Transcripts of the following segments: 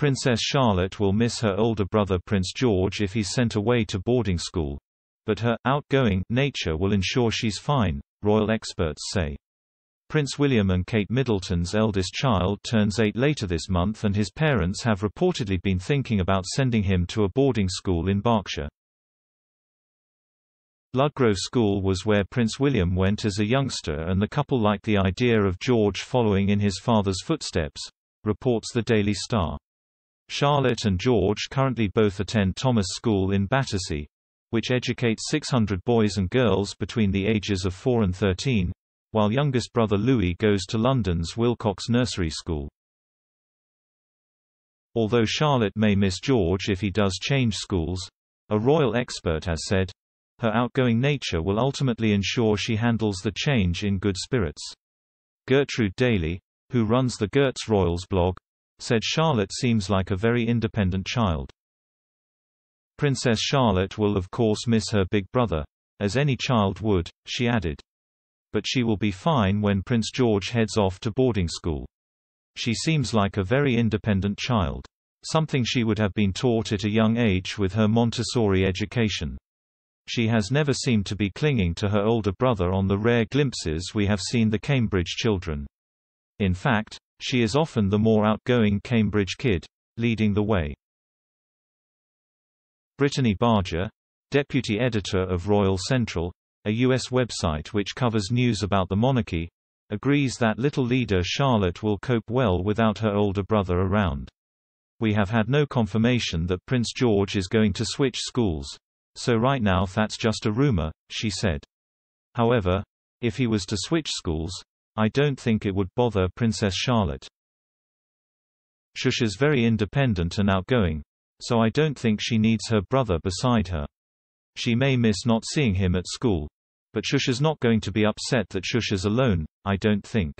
Princess Charlotte will miss her older brother Prince George if he's sent away to boarding school. But her outgoing nature will ensure she's fine, royal experts say. Prince William and Kate Middleton's eldest child turns eight later this month and his parents have reportedly been thinking about sending him to a boarding school in Berkshire. Ludgrove School was where Prince William went as a youngster and the couple liked the idea of George following in his father's footsteps, reports the Daily Star. Charlotte and George currently both attend Thomas School in Battersea, which educates 600 boys and girls between the ages of 4 and 13, while youngest brother Louis goes to London's Willcocks Nursery School. Although Charlotte may miss George if he does change schools, a royal expert has said, her outgoing nature will ultimately ensure she handles the change in good spirits. Gertrude Daly, who runs the Gert's Royals blog, said Charlotte seems like a very independent child. Princess Charlotte will of course miss her big brother, as any child would, she added. But she will be fine when Prince George heads off to boarding school. She seems like a very independent child. Something she would have been taught at a young age with her Montessori education. She has never seemed to be clinging to her older brother on the rare glimpses we have seen the Cambridge children. In fact, she is often the more outgoing Cambridge kid, leading the way. Brittany Barger, deputy editor of Royal Central, a U.S. website which covers news about the monarchy, agrees that little leader Charlotte will cope well without her older brother around. We have had no confirmation that Prince George is going to switch schools. So right now that's just a rumor, she said. However, if he was to switch schools, I don't think it would bother Princess Charlotte. Shusha's very independent and outgoing, so I don't think she needs her brother beside her. She may miss not seeing him at school, but Shusha's not going to be upset that Shusha's alone, I don't think.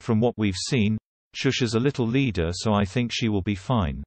From what we've seen, Shusha's a little leader so I think she will be fine.